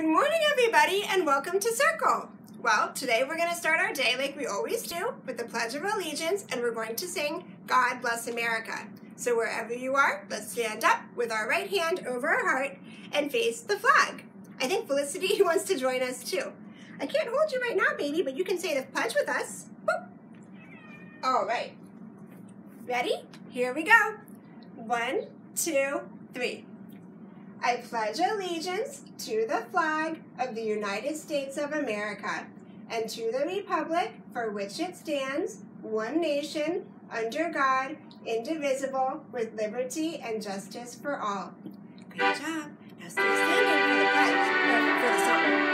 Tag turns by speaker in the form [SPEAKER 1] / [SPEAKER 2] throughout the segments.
[SPEAKER 1] Good morning, everybody, and welcome to Circle. Well, today we're going to start our day like we always do with the Pledge of Allegiance, and we're going to sing God Bless America. So wherever you are, let's stand up with our right hand over our heart and face the flag. I think Felicity wants to join us too. I can't hold you right now, baby, but you can say the pledge with us. Boop. All right. Ready? Here we go. One, two, three. I pledge allegiance to the flag of the United States of America and to the republic for which it stands, one nation, under God, indivisible, with liberty and justice for all. Great job. Now stay standing for the pledge, for the song.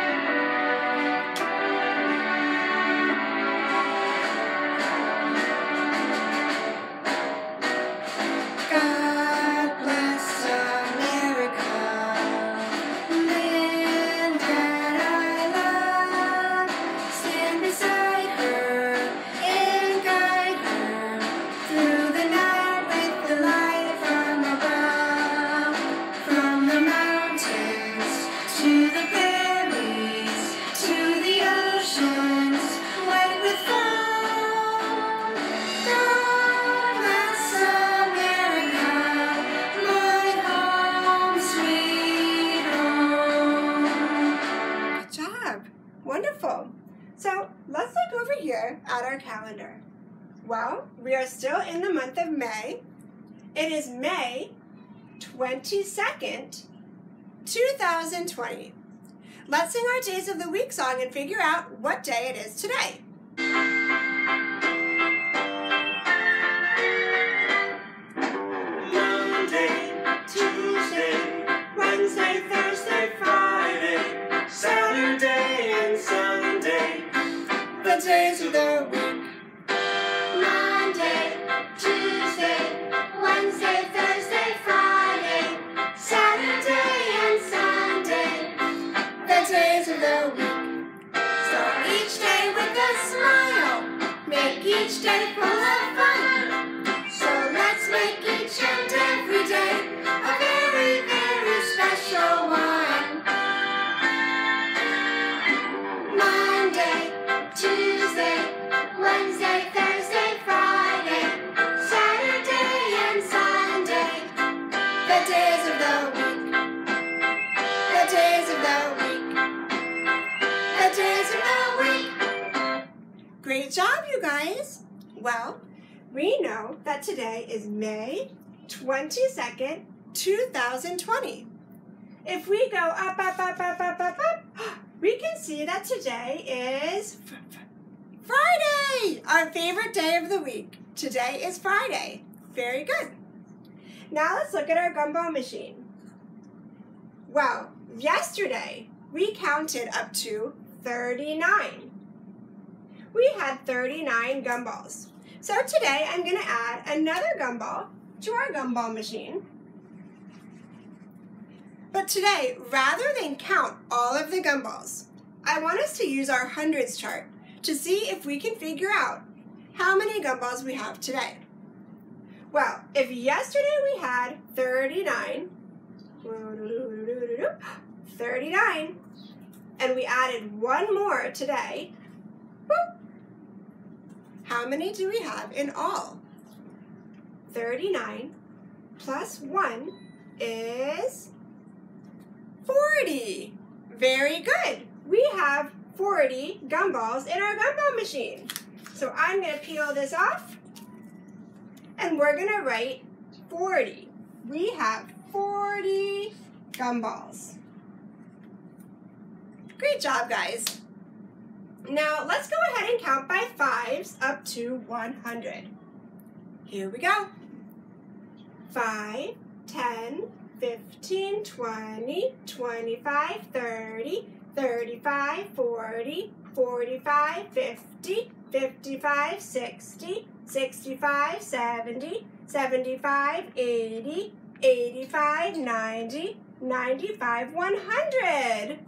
[SPEAKER 1] At our calendar. Well, we are still in the month of May. It is May 22nd, 2020. Let's sing our Days of the Week song and figure out what day it is today. The days of the week.
[SPEAKER 2] Monday, Tuesday, Wednesday, Thursday, Friday, Saturday and Sunday.
[SPEAKER 1] The days of the week.
[SPEAKER 2] Start each day with a smile. Make each day full of fun. So let's make each and every day a very, very special one.
[SPEAKER 1] The days of the week. The days of the week.
[SPEAKER 2] The days of the week.
[SPEAKER 1] Great job, you guys. Well, we know that today is May 22nd, 2020. If we go up, up, up, up, up, up, up, we can see that today is fr- fr- Friday, our favorite day of the week. Today is Friday. Very good. Now let's look at our gumball machine. Well, yesterday we counted up to 39. We had 39 gumballs. So today I'm going to add another gumball to our gumball machine. But today, rather than count all of the gumballs, I want us to use our hundreds chart to see if we can figure out how many gumballs we have today. Well, if yesterday we had 39, 39, and we added one more today, how many do we have in all? 39 plus 1 is 40. Very good. We have 40 gumballs in our gumball machine. So I'm going to peel this off and we're to write 40. We have 40 gumballs. Great job, guys. Now let's go ahead and count by fives up to 100. Here we go. 5, 10, 15, 20, 25, 30, 35, 40, 45, 50, 55, 60, 65, 70, 75, 80, 85, 90, 95, 100.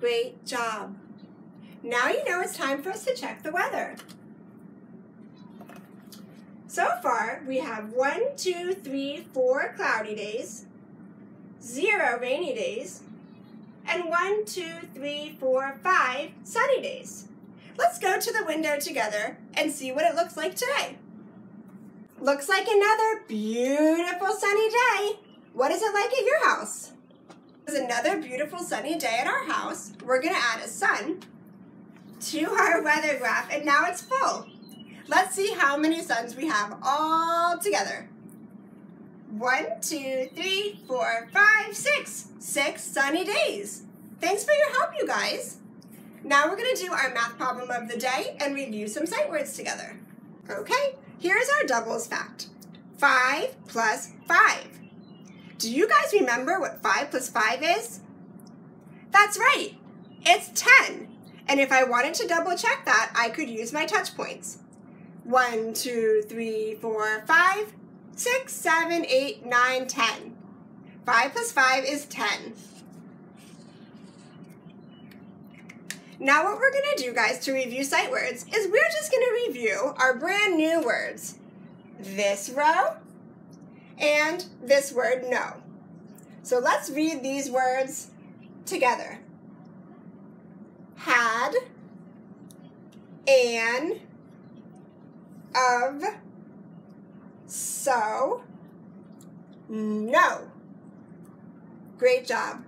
[SPEAKER 1] Great job. Now you know it's time for us to check the weather. So far, we have one, two, three, four cloudy days, zero rainy days, and one, two, three, four, five sunny days. Let's go to the window together and see what it looks like today. Looks like another beautiful sunny day. What is it like at your house? It's another beautiful sunny day at our house. We're gonna add a sun to our weather graph and now it's full. Let's see how many suns we have all together. One, two, three, four, five, six. Six sunny days. Thanks for your help, you guys. Now we're gonna do our math problem of the day and review some sight words together. Okay, here's our doubles fact. Five plus five. Do you guys remember what five plus five is? That's right, it's 10. And if I wanted to double check that, I could use my touch points. One, two, three, four, five, six, seven, eight, nine, ten. Five plus five is 10. Now what we're gonna do, guys, to review sight words is we're just gonna review our brand new words. This row and this word no. So let's read these words together. Had, an, of, so, no. Great job.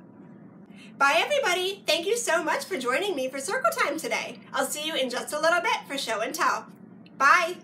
[SPEAKER 1] Bye, everybody. Thank you so much for joining me for Circle Time today. I'll see you in just a little bit for show and tell. Bye.